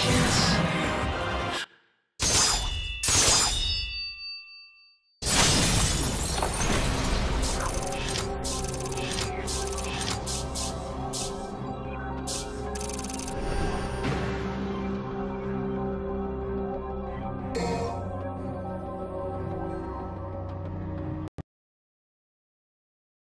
Patience.